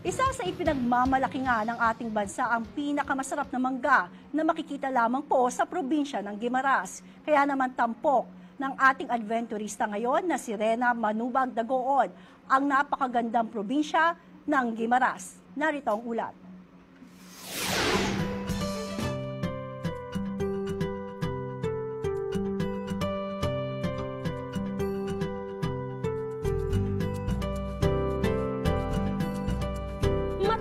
Isa sa ipinagmamalaki nga ng ating bansa ang pinakamasarap na mangga na makikita lamang po sa probinsya ng Guimaras. Kaya naman tampok ng ating adventurista ngayon na si Rena Manubag Dagoon ang napakagandang probinsya ng Guimaras. Narito ang ulat.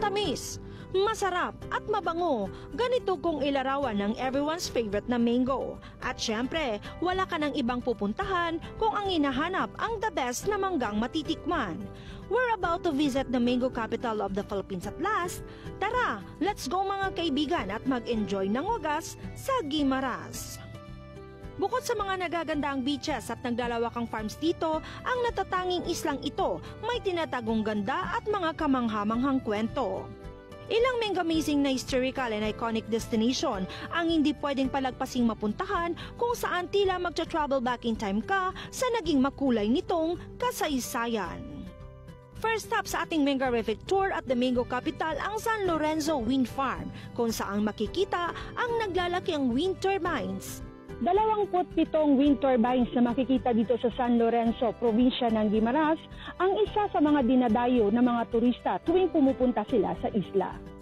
Matamis, masarap at mabango. Ganito kung ilarawan ng everyone's favorite na mango. At syempre, wala ka ng ibang pupuntahan kung ang hinahanap ang the best na manggang matitikman. We're about to visit the mango capital of the Philippines at last. Tara, let's go mga kaibigan at mag-enjoy ng wagas sa Guimaras. Bukod sa mga nagagandang beaches at naglalawakang farms dito, ang natatanging islang ito may tinatagong ganda at mga kamanghamanghang kwento. Ilang mega amazing na historical and iconic destination ang hindi pwedeng palagpasing mapuntahan kung saan tila magta-travel back in time ka sa naging makulay nitong kasaysayan. First stop sa ating Mangarific Tour at the Mango Capital ang San Lorenzo Wind Farm kung saan makikita ang naglalaking wind turbines. 27 wind turbines na makikita dito sa San Lorenzo, probinsya ng Guimaras, ang isa sa mga dinadayo ng mga turista tuwing pumupunta sila sa isla.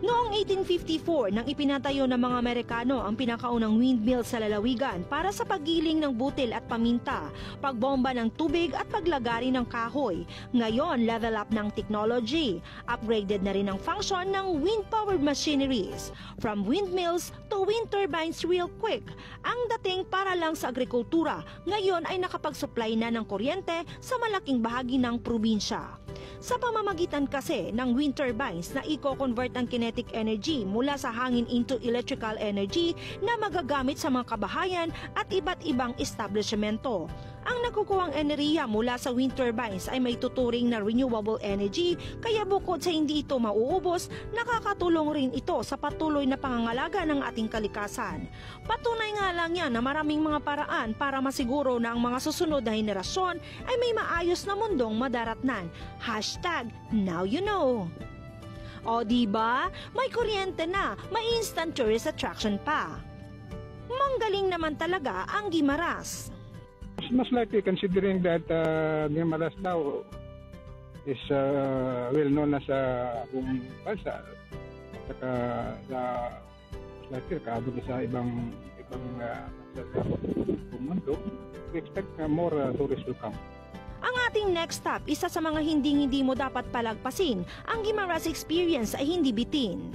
Noong 1854, nang ipinatayo ng mga Amerikano ang pinakaunang windmill sa lalawigan para sa paggiling ng butil at paminta, pagbomba ng tubig at paglagari ng kahoy. Ngayon, level up ng technology. Upgraded na rin ang function ng wind-powered machineries. From windmills to wind turbines real quick. Ang dating para lang sa agrikultura, ngayon ay nakapag-supply na ng kuryente sa malaking bahagi ng probinsya. Sa pamamagitan kasi ng wind turbines na i-convert ang kinetic energy mula sa hangin into electrical energy na magagamit sa mga kabahayan at iba't ibang establishmento. Ang nakukuhang enerhiya mula sa wind turbines ay may tuturing na renewable energy kaya bukod sa hindi ito mauubos, nakakatulong rin ito sa patuloy na pangangalaga ng ating kalikasan. Patunay nga lang yan na maraming mga paraan para masiguro na ang mga susunod na henerasyon ay may maayos na mundong madaratnan. Hashtag Now You Know. O di ba? May kuryente na, may instant tourist attraction pa. Manggaling naman talaga ang Gimaras. Mas likely considering that uh, Guimaras daw is uh, well known na sa buong bansa. Saka sa mas likely kaabot sa ibang ibang uh, sa mundo. We expect uh, more uh, tourists will come. Ang ating next stop, isa sa mga hindi-hindi mo dapat palagpasin, ang Gimaras Experience ay hindi bitin.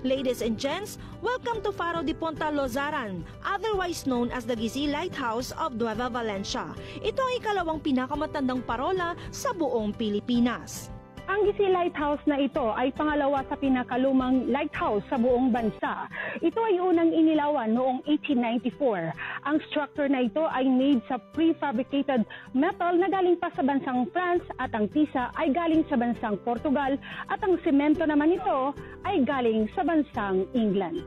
Ladies and gents, welcome to Faro de Ponta Lozaran, otherwise known as the Gizi Lighthouse of Nueva Valencia. Ito ang ikalawang pinakamatandang parola sa buong Pilipinas. Ang Gisi Lighthouse na ito ay pangalawa sa pinakalumang lighthouse sa buong bansa. Ito ay unang inilawan noong 1894. Ang structure na ito ay made sa prefabricated metal na galing pa sa bansang France at ang tisa ay galing sa bansang Portugal at ang semento naman ito ay galing sa bansang England.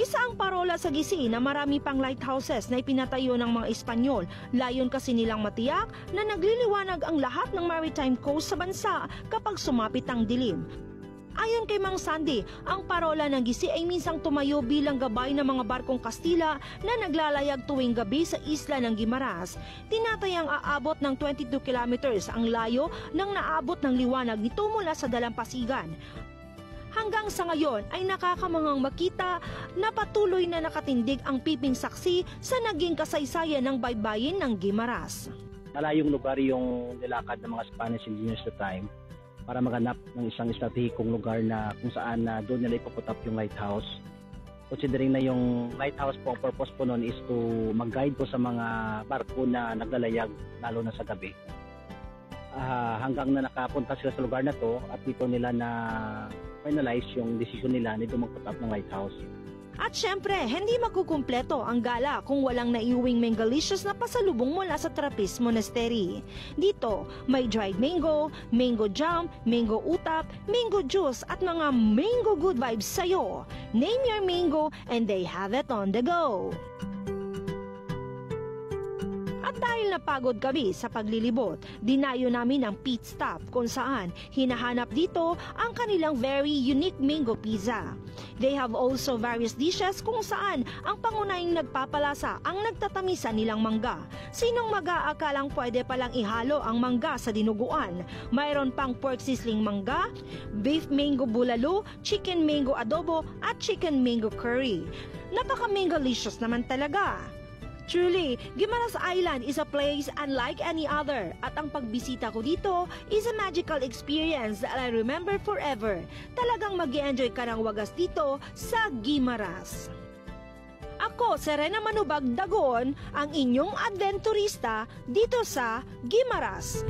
Isa ang parola sa Gisi na marami pang lighthouses na ipinatayo ng mga Espanyol. Layon kasi nilang matiyak na nagliliwanag ang lahat ng maritime coast sa bansa kapag sumapit ang dilim. Ayon kay Mang Sandy, ang parola ng Gisi ay minsang tumayo bilang gabay ng mga barkong Kastila na naglalayag tuwing gabi sa isla ng Gimaras. Tinatayang aabot ng 22 kilometers ang layo nang naabot ng liwanag nito mula sa dalampasigan. Hanggang sa ngayon ay nakakamangang makita na patuloy na nakatindig ang piping saksi sa naging kasaysayan ng baybayin ng Gimaras. malayong lugar yung nilakad ng mga Spanish engineers at time para maghanap ng isang estratehikong lugar na kung saan na doon nila ipuput up yung lighthouse. Considering na yung lighthouse po, purpose po noon is to mag-guide po sa mga barko na naglalayag lalo na sa gabi. Ah, hanggang na nakapunta sila sa lugar na to at dito nila na finalize yung decision nila nito mag-put up ng lighthouse. At syempre, hindi makukumpleto ang gala kung walang naiuwing mangalicious na pasalubong mula sa Trappist Monastery. Dito, may dried mango, mango jam, mango utap, mango juice at mga mango good vibes sa'yo. Name your mango and they have it on the go. At Dahil napagod kami sa paglilibot, dinayo namin ang pit stop kung saan hinahanap dito ang kanilang very unique mango pizza. They have also various dishes kung saan ang pangunahing nagpapalasa ang nagtatamisa nilang mangga. Sinong mag-aakalang pwede palang ihalo ang mangga sa dinuguan? Mayroon pang pork sizzling mangga, beef mango bulalo, chicken mango adobo at chicken mango curry. Napaka-mango-licious naman talaga. Truly, Gimaras Island is a place unlike any other at ang pagbisita ko dito is a magical experience that I remember forever. Talagang mag enjoy ka ng wagas dito sa Gimaras. Ako, Serena Manubag Dagon, ang inyong adventurista dito sa Gimaras.